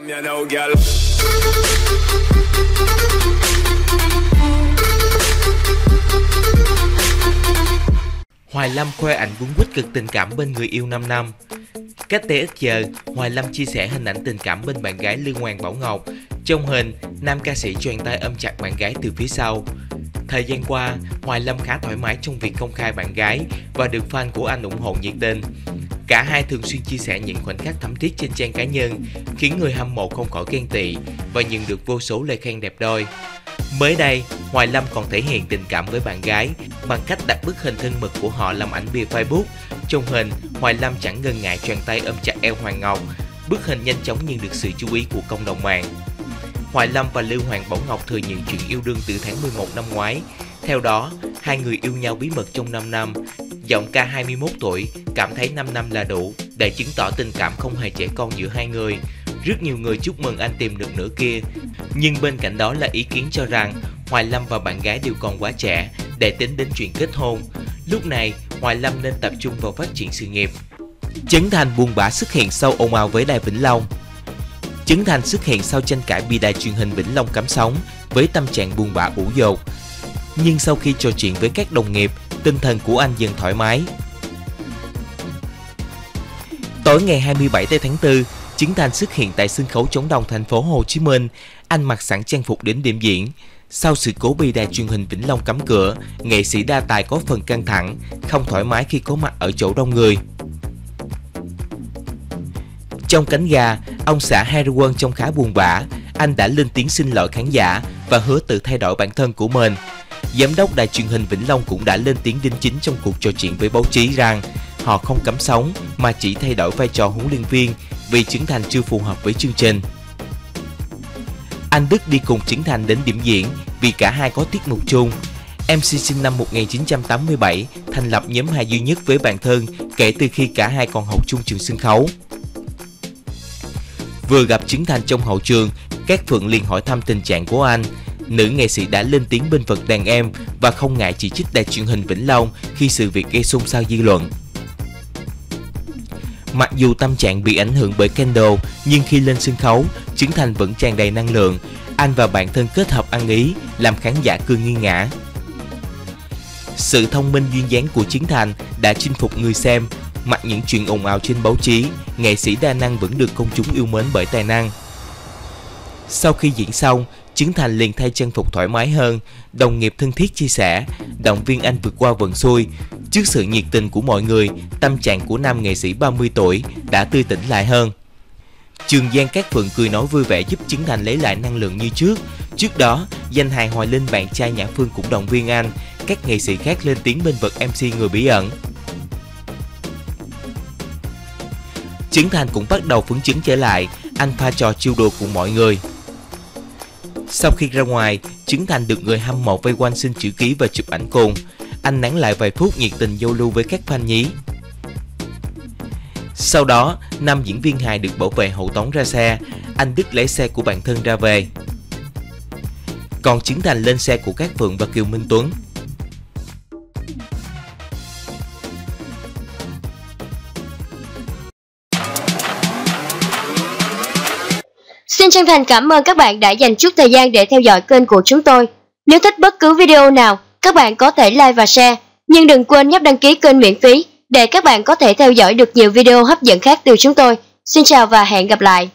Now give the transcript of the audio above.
Girl. Hoài Lâm khoe ảnh cuốn quýt cực tình cảm bên người yêu 5 năm. Cách đây ít giờ, Hoài Lâm chia sẻ hình ảnh tình cảm bên bạn gái Lương Hoàng Bảo Ngọc. Trong hình, nam ca sĩ choàng tay ôm chặt bạn gái từ phía sau. Thời gian qua, Hoài Lâm khá thoải mái trong việc công khai bạn gái và được fan của anh ủng hộ nhiệt tình. Cả hai thường xuyên chia sẻ những khoảnh khắc thắm thiết trên trang cá nhân, khiến người hâm mộ không khỏi ghen tị và nhận được vô số lời khen đẹp đôi. Mới đây, Hoài Lâm còn thể hiện tình cảm với bạn gái bằng cách đặt bức hình thân mật của họ làm ảnh bìa Facebook. Trong hình, Hoài Lâm chẳng ngần ngại choàng tay ôm chặt eo Hoàng Ngọc. Bức hình nhanh chóng nhận được sự chú ý của cộng đồng mạng. Hoài Lâm và Lưu Hoàng Bảo Ngọc thừa nhận chuyện yêu đương từ tháng 11 năm ngoái. Theo đó, hai người yêu nhau bí mật trong 5 năm. Giọng ca 21 tuổi cảm thấy 5 năm là đủ để chứng tỏ tình cảm không hề trẻ con giữa hai người. Rất nhiều người chúc mừng anh tìm được nửa kia. Nhưng bên cạnh đó là ý kiến cho rằng Hoài Lâm và bạn gái đều còn quá trẻ để tính đến chuyện kết hôn. Lúc này, Hoài Lâm nên tập trung vào phát triển sự nghiệp. Trấn Thành buồn bã xuất hiện sau ồn ào với Đài Vĩnh Long. Trấn Thành xuất hiện sau tranh cãi bị đài truyền hình Vĩnh Long cấm sóng với tâm trạng buồn bã ủ dột. Nhưng sau khi trò chuyện với các đồng nghiệp, tinh thần của anh dần thoải mái. Tối ngày 27 tháng 4, chính Thành xuất hiện tại sân khấu chống đồng thành phố Hồ Chí Minh. Anh mặc sẵn trang phục đến điểm diễn. Sau sự cố bị đài truyền hình Vĩnh Long cấm cửa, nghệ sĩ đa tài có phần căng thẳng, không thoải mái khi có mặt ở chỗ đông người. Trong cánh gà, ông xã Harry Quân trông khá buồn bã. Anh đã lên tiếng xin lỗi khán giả và hứa tự thay đổi bản thân của mình. Giám đốc đài truyền hình Vĩnh Long cũng đã lên tiếng đính chính trong cuộc trò chuyện với báo chí rằng họ không cấm sóng mà chỉ thay đổi vai trò huấn luyện viên vì Trấn Thành chưa phù hợp với chương trình. Anh Đức đi cùng Trấn Thành đến điểm diễn vì cả hai có tiết mục chung. MC sinh năm 1987 thành lập nhóm hai duy nhất với bạn thân kể từ khi cả hai còn học chung trường sân khấu. Vừa gặp Trấn Thành trong hậu trường, các Phượng liền hỏi thăm tình trạng của anh. Nữ nghệ sĩ đã lên tiếng bên vực đàn em và không ngại chỉ trích đài truyền hình Vĩnh Long khi sự việc gây xôn xao dư luận. Mặc dù tâm trạng bị ảnh hưởng bởi Kendall, nhưng khi lên sân khấu, Trấn Thành vẫn tràn đầy năng lượng. Anh và bạn thân kết hợp ăn ý, làm khán giả cười nghiêng ngã. Sự thông minh duyên dáng của Chiến Thành đã chinh phục người xem. Mặc những chuyện ồn ào trên báo chí, nghệ sĩ đa năng vẫn được công chúng yêu mến bởi tài năng. Sau khi diễn xong, Trấn Thành liền thay trang phục thoải mái hơn, đồng nghiệp thân thiết chia sẻ, động viên anh vượt qua vận xui. Trước sự nhiệt tình của mọi người, tâm trạng của nam nghệ sĩ 30 tuổi đã tươi tỉnh lại hơn. Trường Giang Cát Phượng cười nói vui vẻ giúp Trấn Thành lấy lại năng lượng như trước. Trước đó, danh hài Hoài Linh bạn trai Nhã Phương cũng động viên anh, các nghệ sĩ khác lên tiếng bên vực MC người bí ẩn. Trấn Thành cũng bắt đầu phấn chấn trở lại, anh pha trò chiêu đùa cùng mọi người. Sau khi ra ngoài, Trấn Thành được người hâm mộ vây quanh xin chữ ký và chụp ảnh cùng. Anh nán lại vài phút nhiệt tình giao lưu với các fan nhí. Sau đó, nam diễn viên hài được bảo vệ hậu tống ra xe, anh Đức lấy xe của bản thân ra về. Còn Trấn Thành lên xe của các Phượng và Kiều Minh Tuấn. Xin chân thành cảm ơn các bạn đã dành chút thời gian để theo dõi kênh của chúng tôi. Nếu thích bất cứ video nào, các bạn có thể like và share, nhưng đừng quên nhấp đăng ký kênh miễn phí để các bạn có thể theo dõi được nhiều video hấp dẫn khác từ chúng tôi. Xin chào và hẹn gặp lại.